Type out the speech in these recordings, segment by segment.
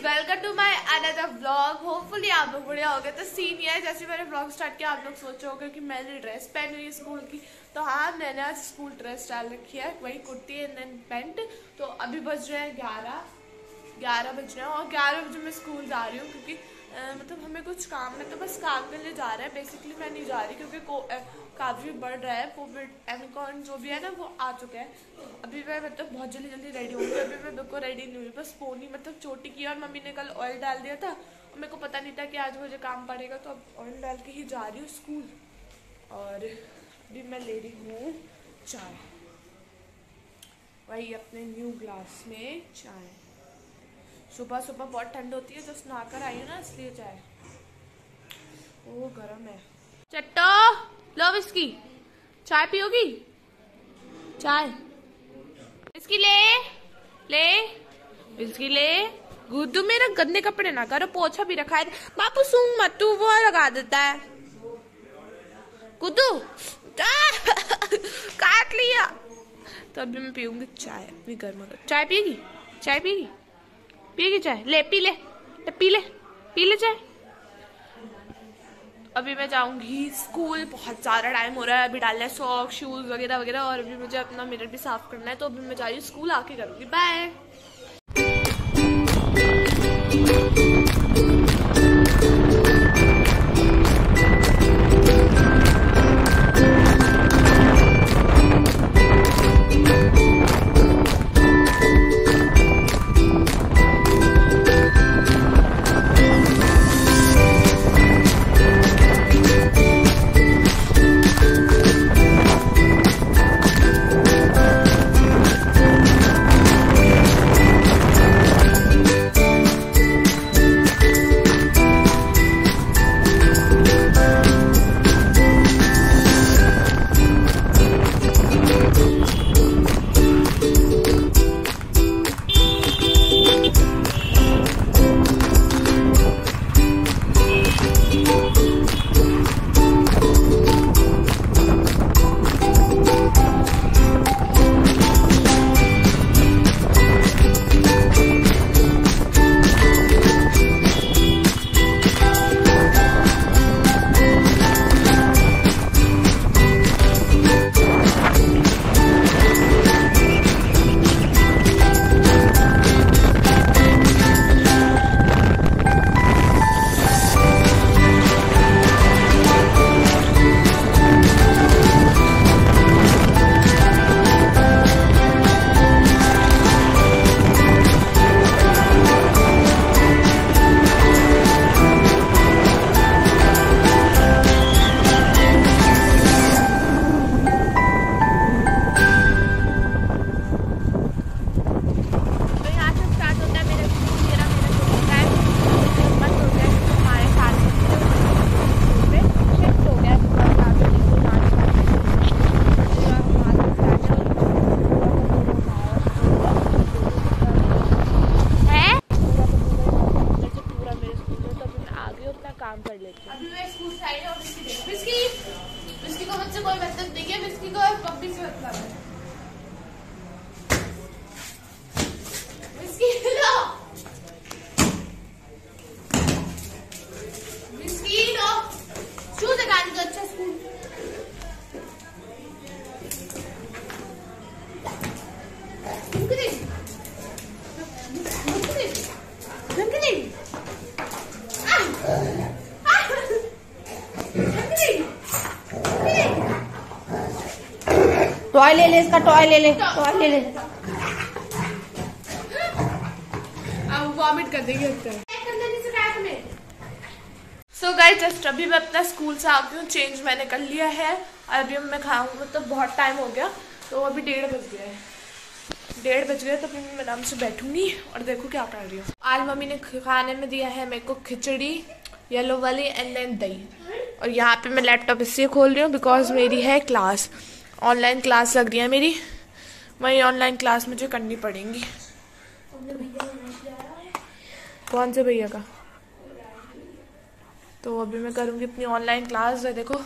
Welcome to my another vlog hopefully आप लोग बढ़िया हो गए तो सीन ये है, जैसे मैंने व्लॉग स्टार्ट किया, आप लोग सोचे होंगे कि मैंने ड्रेस पहनी हुई स्कूल की। तो हाँ मैंने आज स्कूल ड्रेस डाल रखी है, वही कुर्ती एंड देन पेंट तो अभी बज रहे हैं ग्यारह। ग्यारह बज रहे हैं और ग्यारह बजे मैं स्कूल जा रही हूँ क्योंकि अ, मतलब हमें कुछ काम है तो बस काम के लिए जा रहे हैं। बेसिकली मैं नहीं जा रही क्योंकि काफ़ी बढ़ रहा है। कोविड एमिकॉन जो भी है ना वो आ चुका है। अभी मैं मतलब बहुत जल्दी जल्दी रेडी होंगी अभी मैं बिल्कुल रेडी नहीं हुई। बस पोनी मतलब चोटी की और मम्मी ने कल ऑयल डाल दिया था। और मेरे को पता नहीं था कि आज मुझे काम पड़ेगा तो अब ऑयल डाल के ही जा रही हूँ स्कूल। और अभी मैं ले रही हूँ चाय। वही अपने न्यू ग्लास में चाय। सुबह सुबह बहुत ठंड होती है तो नहा कर आई हूँ ना, इसलिए चाय। ओ, गरम है। चट्टो, लो इसकी चाय पियोगी? चाय। इसकी ले ले। इसकी ले। गुड्डू मेरा गंदे कपड़े ना करो, पोछा भी रखा है। बापू सूंग मत, तू वो लगा देता है। गुड्डू काट लिया। तो अभी मैं पीऊँगी चाय, अपनी गर्मा गर्म। चाय पिएगी? चाय पिएगी? पिएगी चाय? ले, पी ले। ले, पी ले। पी ले चाय। अभी मैं जाऊँगी स्कूल, बहुत ज़्यादा टाइम हो रहा है। अभी डालना है सॉक शूज़ वगैरह वगैरह और अभी मुझे अपना मिरर भी साफ़ करना है तो अभी मैं जा रही हूँ स्कूल, आके करूँगी। बाय टॉय ले ले इसका टॉय ले ले टॉय ले ले। अब वॉमिट कर देगी सो गाइस जस्ट अभी मैं अपना स्कूल से आ गई हूँ चेंज मैंने कर लिया है। और अभी मैं खाऊँ मतलब बहुत टाइम हो गया। तो अभी डेढ़ बज गया है। डेढ़ बज गए तो फिर मैं आराम से बैठूँगी और देखो क्या कर रही हूँ। आज मम्मी ने खाने में दिया है मेरे को खिचड़ी येलो वाली एंड देन दही। और यहाँ पे मैं लैपटॉप इसलिए खोल रही हूँ बिकॉज़ मेरी है क्लास ऑनलाइन क्लास लग रही है मेरी। वही ऑनलाइन क्लास मुझे करनी पड़ेगी। कौन से भैया का? तो अभी मैं करूँगी अपनी ऑनलाइन क्लास देखो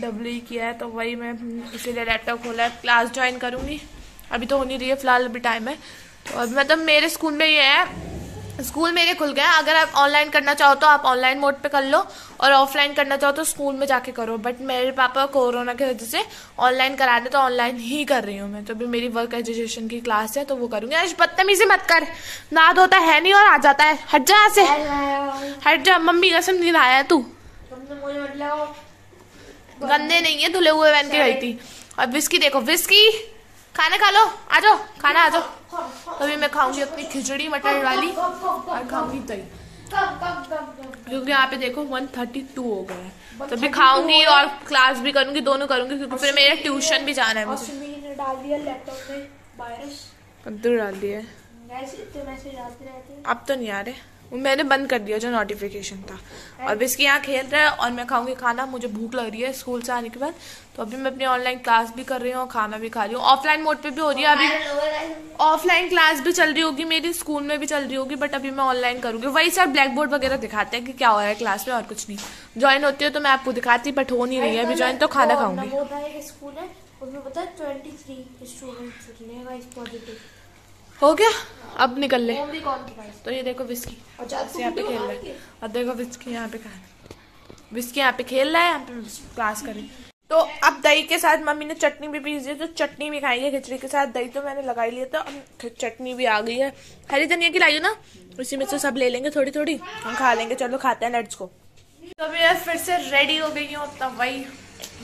डब्ल्यू ई किया है तो वही मैं इसीलिए लैपटॉप खोला है। क्लास ज्वाइन करूँगी। अभी तो हो नहीं रही है, फ़िलहाल अभी टाइम है। तो अभी मतलब मेरे स्कूल में ये है स्कूल मेरे खुल गए अगर आप ऑनलाइन करना चाहो तो आप ऑनलाइन मोड पे कर लो और ऑफलाइन करना चाहो तो स्कूल में जाके करो। बट मेरे पापा कोरोना की वजह से ऑनलाइन कराने तो ऑनलाइन ही कर रही हूँ मैं। तो अभी मेरी वर्क एजुकेशन की क्लास है तो वो करूँगी। आज बदतमीजी मत कर। ना होता है नहीं और आ जाता है। हट जा से। हट जा। मम्मी कसम नहीं है तू। गंदे नहीं है धुले हुए पहन के गई थी और विस्की देखो। विस्की खाना खा लो। आ जाओ। खाना आ जाओ। तभी मैं खाऊँगी अपनी खिचड़ी मटर वाली और खाऊँगी दही। क्योंकि यहाँ पे देखो 132 हो गए हैं। तभी खाऊँगी और क्लास भी करूँगी दोनों करूँगी क्योंकि फिर मेरे ट्यूशन भी जाना है मुझे। डाल दिया लैपटॉप में वायरस कद्दू डाल दिया ऐसे तो मैसेज आते रहते अब तो नहीं आ रहे। मैंने बंद कर दिया जो नोटिफिकेशन था। और बिस्की यहाँ खेल रहा है और मैं खाऊँगी खाना मुझे भूख लग रही है स्कूल से आने के बाद। तो अभी मैं अपनी ऑनलाइन क्लास भी कर रही हूँ और खाना भी खा रही हूँ। ऑफलाइन मोड पे भी हो रही है अभी। ऑफलाइन क्लास भी चल रही होगी मेरी स्कूल में भी चल रही होगी बट अभी मैं ऑनलाइन करूँगी। वही सर ब्लैक बोर्ड वगैरह दिखाते हैं कि क्या हो रहा है क्लास में और कुछ नहीं। ज्वाइन होती है तो मैं आपको दिखाती बट हो नहीं रही है। अभी ज्वाइन तो खाना खाऊँगी। है उसमें पता है ट्वेंटी थ्री स्टूडेंट्स हो गया? अब निकल ले। तो ये देखो विस्की अच्छा, यहाँ पे खेल रहा है। अब देखो विस्की यहाँ पे खा विस्की यहाँ पे खेल रहा है यहाँ पे क्लास कर रही तो अब दही के साथ मम्मी ने चटनी भी पीस दी तो चटनी भी खाई है खिचड़ी के साथ। दही तो मैंने लगाई लिया था अब चटनी भी आ गई है। हरी धनिया की लाई ना उसी में से सब ले लेंगे थोड़ी थोड़ी हम खा लेंगे। चलो खाते हैं लेट्स को। तो मैं फिर से रेडी हो गई हूँ अपना वही।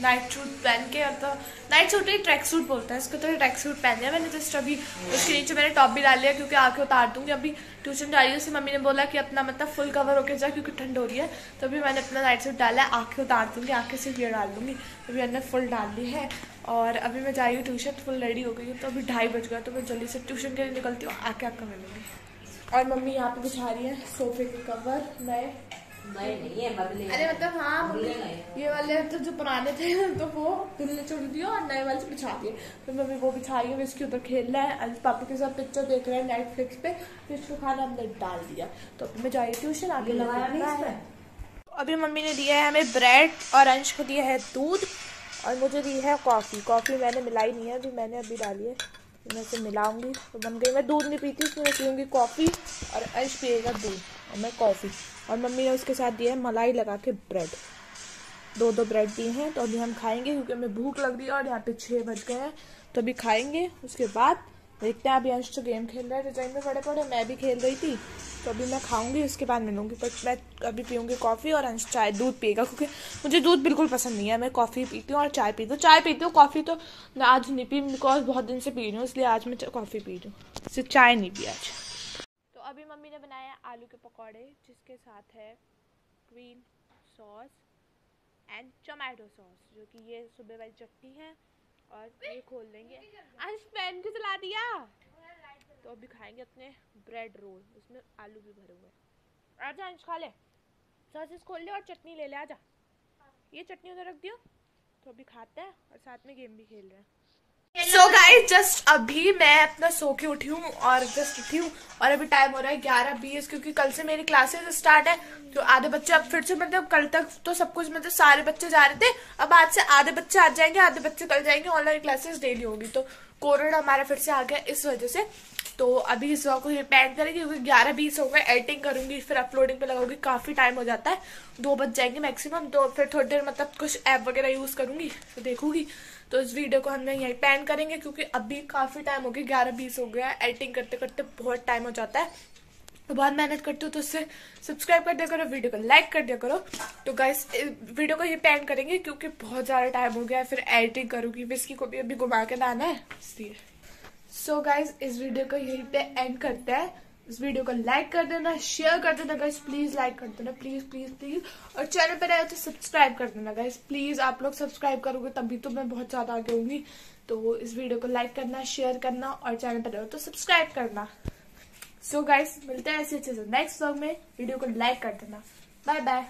नाइट सूट पहन के अब तो नाइट सूट ही ट्रैक सूट बोलता है, इसको तो ट्रैक सूट पहन लिया मैंने जस्ट अभी उसके नीचे मैंने टॉप भी डाल लिया क्योंकि आके उतार दूँगी। अभी ट्यूशन जा रही हूँ, उससे मम्मी ने बोला कि अपना मतलब फुल कवर होकर जा क्योंकि ठंड हो रही है तो अभी मैंने अपना नाइट सूट डाला है आँखें उतार दूँगी, आके सिर्फ़ ये डाल दूँगी। अभी मैंने फुल डाल ली है और अभी मैं जा रही हूँ ट्यूशन फुल रेडी हो गई हूँ तो अभी ढाई बज गया तो मैं जल्दी से ट्यूशन के लिए निकलती हूँ, आके आकर मिलूँगी। और मम्मी यहाँ पे बिछा रही है सोफे के कवर नए नहीं है बदले अरे मतलब हाँ ये वाले तो जो पुराने थे तो वो धुलने छोड़ दिए और नए वाले बिछा दिए। तो मम्मी वो बिछाई है इसके ऊपर खेल रहा है। आज पापा के साथ पिक्चर देख रहे हैं नेटफ्लिक्स पे। फिर उसको खाना हमने डाल दिया। तो अभी मैं जा रही ट्यूशन आगे लगाया अभी मम्मी ने दिया है हमें ब्रेड और अंश को दिया है दूध। और मुझे दी है कॉफ़ी कॉफ़ी मैंने मिलाई नहीं है अभी मैंने अभी डाली है। मैं इसे मिलाऊँगी तो बन गई। मैं दूध नहीं पीती इसमें मैं पीऊँगी कॉफ़ी और अंश पिएगा दूध, और मैं कॉफ़ी और मम्मी ने उसके साथ दिया है मलाई लगा के ब्रेड दो दो ब्रेड दिए हैं तो अभी हम खाएँगे, क्योंकि हमें भूख लग रही है और यहाँ पे छः बज गए हैं। तो अभी खाएँगे, उसके बाद देखते हैं, अभी अंश तो गेम खेल रहा है डिज़ाइन में पड़े पड़े, मैं भी खेल रही थी तो अभी मैं खाऊँगी, उसके बाद मिलूँगी पर मैं अभी पीऊँगी कॉफ़ी और अंश चाय दूध पिएगा, क्योंकि मुझे दूध बिल्कुल पसंद नहीं है, मैं कॉफ़ी पीती हूँ और चाय पीती हूँ। चाय पीती हूँ कॉफ़ी तो आज नहीं पी बिकॉज़ बहुत दिन से पी रही हूँ, इसलिए आज मैं कॉफ़ी पी रही हूँ। सिर्फ़ चाय नहीं पी आज। तो अभी मम्मी ने बनाया आलू के पकौड़े, जिसके साथ है green sauce and tomato sauce जो कि ये सुबह वाली चटनी है और ये खोल देंगे। अंश, पेन क्यों चला दिया। तो अभी खाएँगे अपने ब्रेड रोल उसमें आलू भी भरे हुए हैं। आजा अंश, खा ले। सॉसेस खोल ले और चटनी ले ले, आजा। ये चटनी उधर रख दियो। तो अभी खाते हैं और साथ में गेम भी खेल रहे हैं। सो गाइस जस्ट अभी मैं अपना सो के उठी हूँ और जस्ट उठी हूँ और अभी टाइम हो रहा है ग्यारह बीस क्योंकि कल से मेरी क्लासेस स्टार्ट है। तो आधे बच्चे अब फिर से मतलब कल तक तो सब कुछ मतलब सारे बच्चे जा रहे थे। अब आज से आधे बच्चे आ जाएँगे, आधे बच्चे कल जाएँगे। ऑनलाइन क्लासेस डेली होगी। तो कोरोना हमारा फिर से आ गया इस वजह से। तो अभी इस को ये पैन करेंगे, क्योंकि ग्यारह बीस हो गए एडिटिंग करूँगी, फिर अपलोडिंग पे लगाऊँगी, काफ़ी टाइम हो जाता है। दो बज जाएँगे मैक्सिमम तो फिर थोड़ी देर मतलब कुछ ऐप वगैरह यूज़ करूँगी तो देखूँगी। तो इस वीडियो को हम यहीं पैन करेंगे, क्योंकि अभी काफ़ी टाइम हो गया, ग्यारह बीस हो गया एडिटिंग करते करते बहुत टाइम हो जाता है। तो बहुत मेहनत करती हूँ तो उससे सब्सक्राइब कर दिया करो वीडियो को लाइक कर दिया करो। तो गाइस वीडियो को ये पैन करेंगे, क्योंकि बहुत ज़्यादा टाइम हो गया है फिर एडिटिंग करूँगी विस्की को भी अभी घुमा के लाना है, इसलिए। सो गाइज़ इस वीडियो को यहीं पे एंड करते हैं। इस वीडियो को लाइक कर देना शेयर कर देना गाइस प्लीज़ लाइक कर देना प्लीज़ प्लीज़ प्लीज़ और चैनल पर आए तो सब्सक्राइब कर देना गाइस प्लीज़ आप लोग सब्सक्राइब करोगे तभी तो मैं बहुत ज़्यादा आगे होंगी। तो इस वीडियो को लाइक करना शेयर करना और चैनल पर आए तो सब्सक्राइब करना। सो so गाइस मिलते हैं ऐसे अच्छे से नेक्स्ट व्लॉग में। वीडियो को लाइक कर देना। Bye bye